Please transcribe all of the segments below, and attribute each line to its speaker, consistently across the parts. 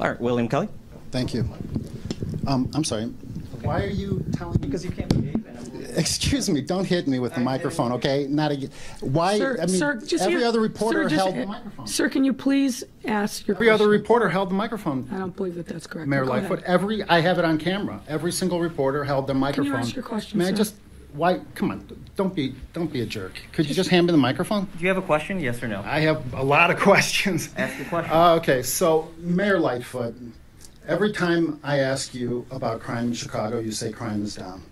Speaker 1: All right, William Kelly.
Speaker 2: Thank you. Um, I'm sorry. Why are you telling me?
Speaker 1: Because you can't behave.
Speaker 2: Excuse me, don't hit me with the microphone, okay? Not again. Why,
Speaker 3: Sir,
Speaker 2: I mean,
Speaker 3: sir, just
Speaker 2: every
Speaker 3: an-
Speaker 2: other reporter
Speaker 3: sir, just
Speaker 2: held the microphone.
Speaker 3: Sir, can you please ask your
Speaker 2: Every other reporter held the microphone.
Speaker 3: I don't believe that that's correct.
Speaker 2: Mayor
Speaker 3: Go.
Speaker 2: Lightfoot, every, I have it on camera. Every single reporter held the microphone.
Speaker 3: Can you ask your question,
Speaker 2: May I just, why, come on, don't be, don't be a jerk. Could you just hand me the microphone?
Speaker 1: Do you have a question? Yes or no?
Speaker 2: I have a lot of questions.
Speaker 1: Ask your question.
Speaker 2: Uh, okay, so Mayor Lightfoot, every time I ask you about crime in Chicago, you say crime is down.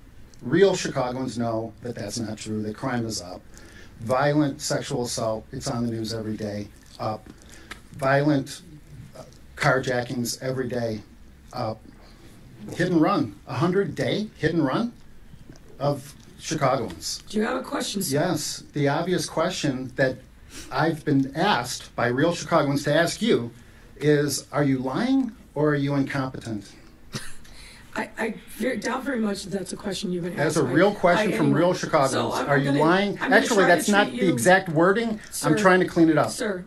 Speaker 2: Real Chicagoans know that that's not true, that crime is up. Violent sexual assault, it's on the news every day, up. Violent uh, carjackings every day, up. Hit and run, a hundred day hit and run of Chicagoans.
Speaker 3: Do you have a question, sir?
Speaker 2: Yes, the obvious question that I've been asked by real Chicagoans to ask you is are you lying or are you incompetent?
Speaker 3: I, I very, doubt very much that that's a question you've been asked.
Speaker 2: That's a real question
Speaker 3: by
Speaker 2: from
Speaker 3: anyone.
Speaker 2: real Chicagoans.
Speaker 3: I'm-
Speaker 2: Are you
Speaker 3: gonna-
Speaker 2: lying?
Speaker 3: I'm
Speaker 2: Actually, that's not
Speaker 3: treat
Speaker 2: the exact wording. I'm trying to clean it up.
Speaker 3: Sir,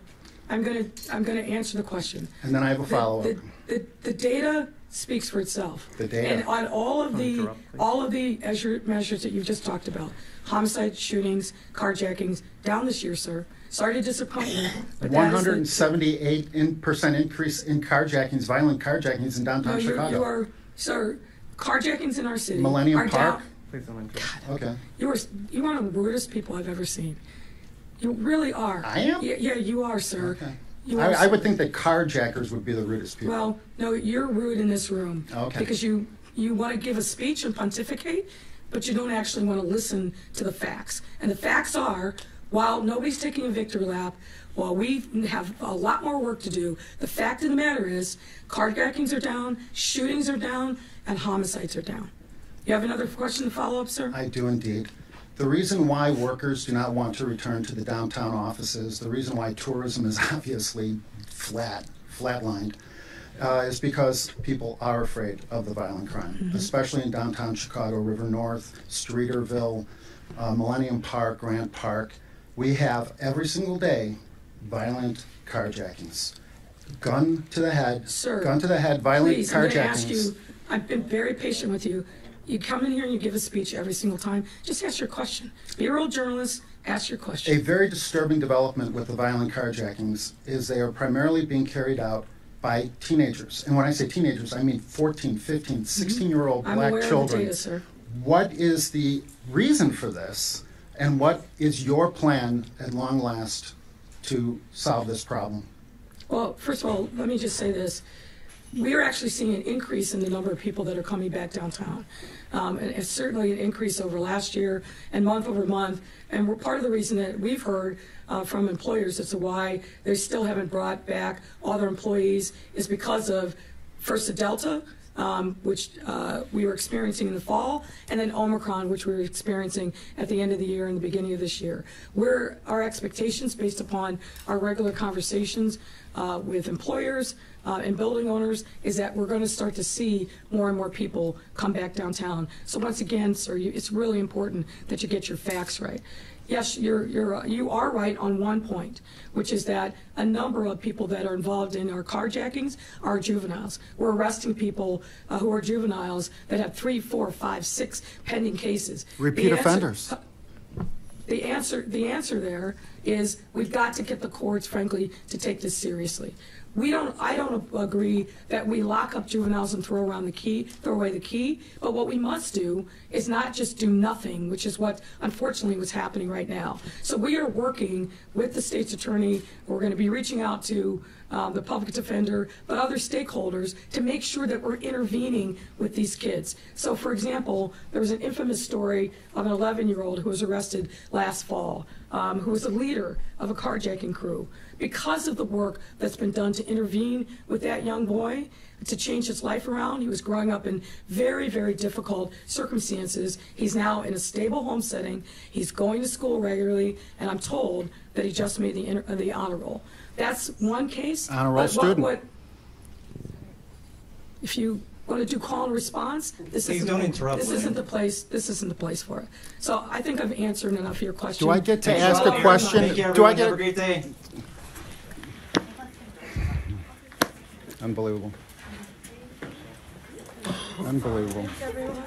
Speaker 3: I'm gonna, I'm gonna answer the question.
Speaker 2: And then I have a follow-up.
Speaker 3: The, the, the data speaks for itself.
Speaker 2: The data.
Speaker 3: And on all of the, all of the measures that you've just talked about, homicide, shootings, carjackings, down this year, sir. Sorry to disappoint you, but that is
Speaker 2: 178 in percent increase in carjackings, violent carjackings in
Speaker 3: No,
Speaker 2: downtown
Speaker 3: you, you
Speaker 2: Chicago.
Speaker 3: are, sir, carjackings in our city.
Speaker 2: Millennium
Speaker 3: are
Speaker 2: Park?
Speaker 3: down-
Speaker 1: Please don't interrupt.
Speaker 2: Okay.
Speaker 3: You are, you are one of the rudest people I've ever seen. You really are.
Speaker 2: I am?
Speaker 3: Yeah, yeah you are, sir.
Speaker 2: Okay.
Speaker 3: You
Speaker 2: I, I would think that carjackers would be the rudest people.
Speaker 3: Well, no, you're rude in this room.
Speaker 2: Okay.
Speaker 3: Because you, you want to give a speech and pontificate, but you don't actually want to listen to the facts. And the facts are, while nobody's taking a victory lap, while we have a lot more work to do, the fact of the matter is, carjackings are down, shootings are down, and homicides are down. You have another question to follow up, sir?
Speaker 2: I do indeed. The reason why workers do not want to return to the downtown offices, the reason why tourism is obviously flat, flatlined, uh, is because people are afraid of the violent crime, especially in downtown Chicago, River North, Streeterville, uh, Millennium Park, Grant Park. We have every single day violent carjackings. Gun to the head,
Speaker 3: Sir,
Speaker 2: gun to the head, violent
Speaker 3: Please, I'm going to ask you, I've been very patient with you. You come in here and you give a speech every single time. Just ask your question. Be a real journalist, ask your question.
Speaker 2: A very disturbing development with the violent carjackings is they are primarily being carried out by teenagers. And when I say teenagers, I mean 14, 15, 16 year old
Speaker 3: Mm-hmm. I'm
Speaker 2: black children.
Speaker 3: data, sir.
Speaker 2: What is the reason for this? And what is your plan at long last to solve this problem?
Speaker 3: Well, first of all, let me just say this. We are actually seeing an increase in the number of people that are coming back downtown. Um, and it's certainly an increase over last year and month over month. And we're part of the reason that we've heard uh, from employers as to why they still haven't brought back all their employees is because of first the Delta, um, which uh, we were experiencing in the fall, and then Omicron, which we were experiencing at the end of the year and the beginning of this year. We're, our expectations, based upon our regular conversations uh, with employers uh, and building owners, is that we're going to start to see more and more people come back downtown. So once again, sir, you, it's really important that you get your facts right. Yes, you're, you're, uh, you are right on one point, which is that a number of people that are involved in our carjackings are juveniles. We're arresting people uh, who are juveniles that have three, four, five, six pending cases. The
Speaker 2: Repeat
Speaker 3: answer-
Speaker 2: offenders.
Speaker 3: The answer, the answer there is we've got to get the courts, frankly, to take this seriously. We don't, I don't agree that we lock up juveniles and throw around the key, throw away the key. But what we must do is not just do nothing, which is what unfortunately what's happening right now. So we are working with the state's attorney. We're going to be reaching out to um, the public defender, but other stakeholders to make sure that we're intervening with these kids. So, for example, there was an infamous story of an 11-year-old who was arrested last fall, um, who was a leader of a carjacking crew. Because of the work that's been done to intervene with that young boy, to change his life around. He was growing up in very, very difficult circumstances. He's now in a stable home setting. He's going to school regularly, and I'm told that he just made the, inter- uh, the honor roll. That's one case.
Speaker 2: Honor roll
Speaker 3: but what-
Speaker 2: student.
Speaker 3: what- If you want to do call and response, this
Speaker 1: Please
Speaker 3: isn't.
Speaker 1: don't
Speaker 3: the-
Speaker 1: interrupt,
Speaker 3: This isn't the place, this isn't the place for it. So I think I've answered enough of your question.
Speaker 2: Do I get to
Speaker 3: Thank
Speaker 2: ask
Speaker 3: all
Speaker 2: a question?
Speaker 1: Thank you,
Speaker 2: Do I get
Speaker 1: Have
Speaker 2: a-
Speaker 1: a great day.
Speaker 2: Unbelievable. Unbelievable.
Speaker 3: everyone.